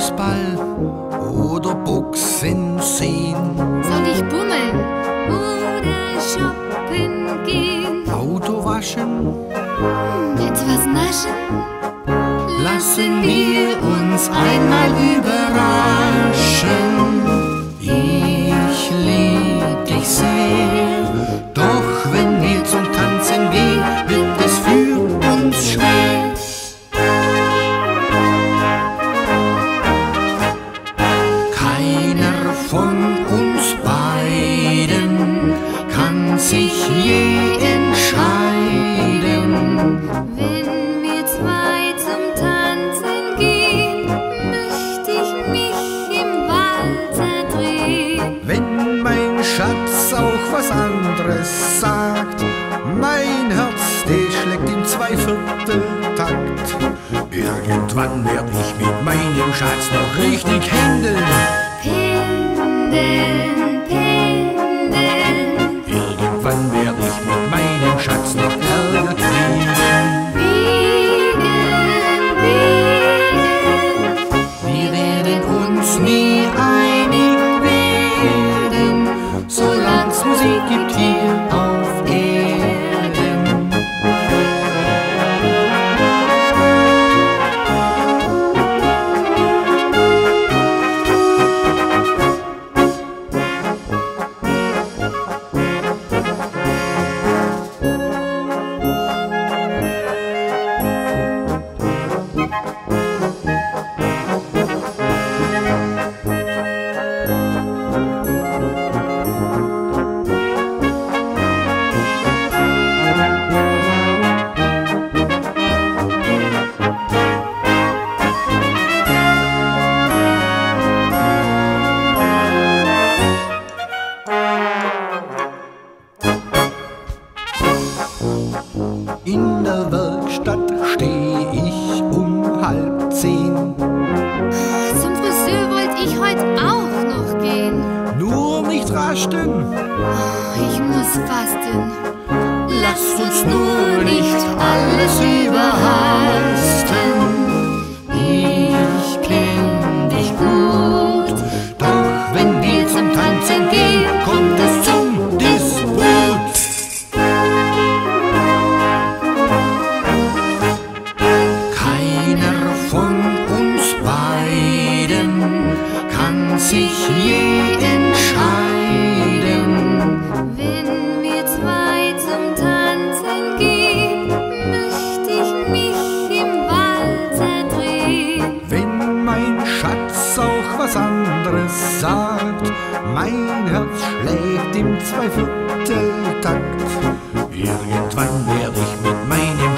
Fußball oder Boxen sehen? Soll ich bummeln oder shoppen gehen? Auto waschen? Etwas naschen? Lassen wir uns einmal überraschen. Je entscheiden. Wenn wir zwei zum Tanzen gehen, möchte ich mich im Walzer drehen. Wenn mein Schatz auch was anderes sagt, mein Herz, der schlägt im Zweivierteltakt. Irgendwann werd ich mit meinem Schatz noch richtig händeln. Pendeln, am on. In der Werkstatt steh ich um halb zehn. Zum Friseur wollte ich heute auch noch gehen. Nur nicht rasten, Ich muss fasten. lasst uns nur nicht alles überhasten. Sich je entscheiden. Wenn wir zwei zum Tanzen gehen, möchte ich mich im Walzer drehen. Wenn mein Schatz auch was anderes sagt, mein Herz schlägt im Zweivierteltakt. Irgendwann werd ich mit meinem